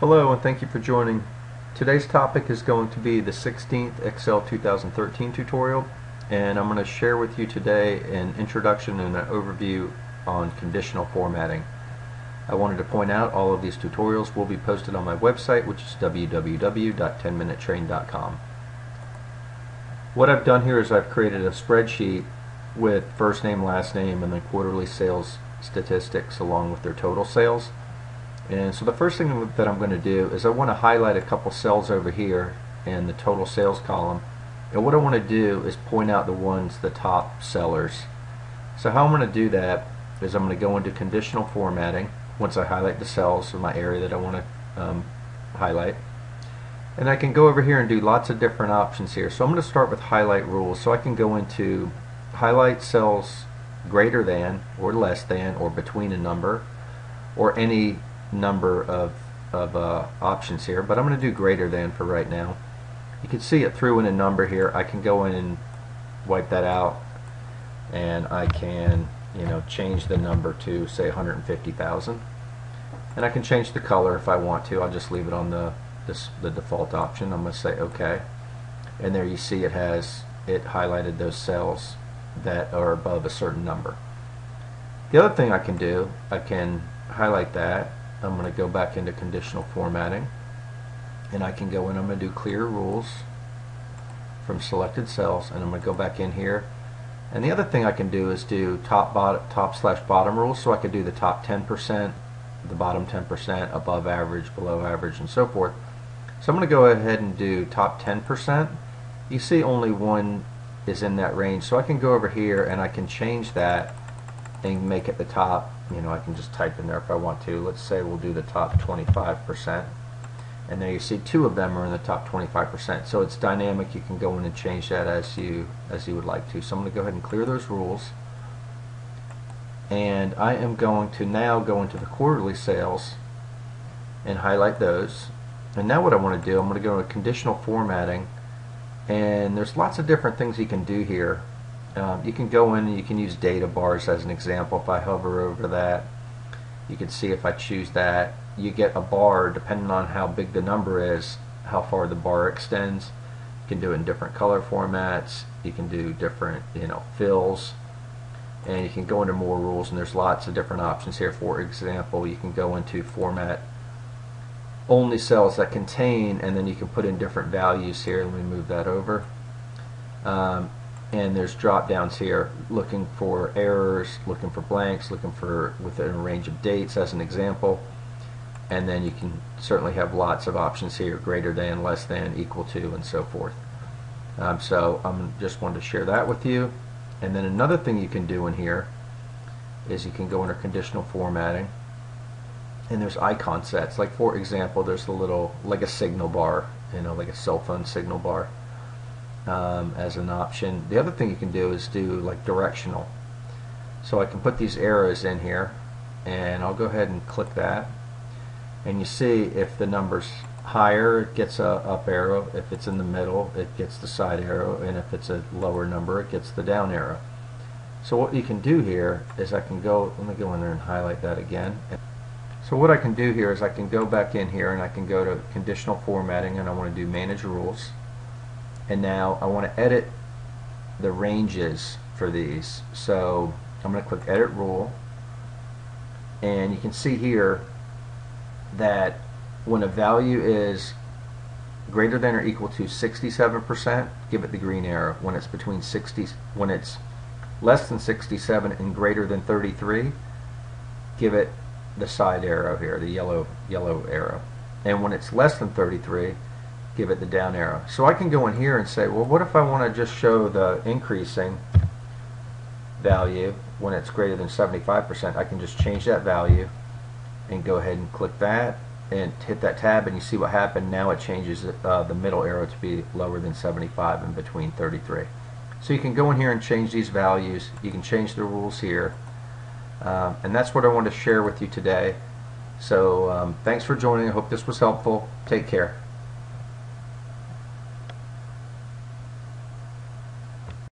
Hello and thank you for joining. Today's topic is going to be the 16th Excel 2013 tutorial and I'm going to share with you today an introduction and an overview on conditional formatting. I wanted to point out all of these tutorials will be posted on my website which is www.10minutetrain.com. What I've done here is I've created a spreadsheet with first name, last name, and then quarterly sales statistics along with their total sales. And so the first thing that I'm going to do is I want to highlight a couple cells over here in the total sales column. And what I want to do is point out the ones, the top sellers. So how I'm going to do that is I'm going to go into conditional formatting once I highlight the cells in my area that I want to um, highlight. And I can go over here and do lots of different options here. So I'm going to start with highlight rules. So I can go into highlight cells greater than or less than or between a number or any number of, of uh, options here, but I'm going to do greater than for right now. You can see it threw in a number here. I can go in and wipe that out, and I can you know change the number to say 150,000, and I can change the color if I want to. I'll just leave it on the this, the default option. I'm going to say OK, and there you see it has it highlighted those cells that are above a certain number. The other thing I can do, I can highlight that I'm going to go back into conditional formatting. And I can go in I'm going to do clear rules from selected cells and I'm going to go back in here. And the other thing I can do is do top bottom top slash bottom rules. So I could do the top 10% the bottom 10% above average below average and so forth. So I'm going to go ahead and do top 10% you see only one is in that range. So I can go over here and I can change that and make it the top you know I can just type in there if I want to. Let's say we'll do the top 25% and there you see two of them are in the top 25% so it's dynamic. You can go in and change that as you as you would like to. So I'm going to go ahead and clear those rules. And I am going to now go into the quarterly sales and highlight those. And now what I want to do I'm going to go to conditional formatting. And there's lots of different things you can do here um, you can go in and you can use data bars as an example. If I hover over that, you can see if I choose that, you get a bar depending on how big the number is, how far the bar extends. You can do it in different color formats. You can do different, you know, fills. And you can go into more rules and there's lots of different options here. For example, you can go into format only cells that contain and then you can put in different values here. Let me move that over. Um, and there's drop downs here looking for errors, looking for blanks, looking for within a range of dates as an example. And then you can certainly have lots of options here, greater than, less than, equal to, and so forth. Um, so I'm just wanted to share that with you. And then another thing you can do in here is you can go under conditional formatting and there's icon sets. Like for example, there's a little, like a signal bar, you know, like a cell phone signal bar um, as an option. The other thing you can do is do like directional. So I can put these arrows in here and I'll go ahead and click that. And you see if the number's higher it gets a up arrow. If it's in the middle it gets the side arrow. And if it's a lower number it gets the down arrow. So what you can do here is I can go let me go in there and highlight that again. So what I can do here is I can go back in here and I can go to conditional formatting and I want to do manage rules and now I want to edit the ranges for these. So I'm going to click edit rule. And you can see here that when a value is greater than or equal to 67% give it the green arrow when it's between 60 when it's less than 67 and greater than 33 give it the side arrow here the yellow yellow arrow. And when it's less than 33 give it the down arrow. So I can go in here and say, well, what if I want to just show the increasing value when it's greater than 75%? I can just change that value and go ahead and click that and hit that tab and you see what happened. Now it changes uh, the middle arrow to be lower than 75 and between 33. So you can go in here and change these values. You can change the rules here. Um, and that's what I want to share with you today. So um, thanks for joining. I hope this was helpful. Take care.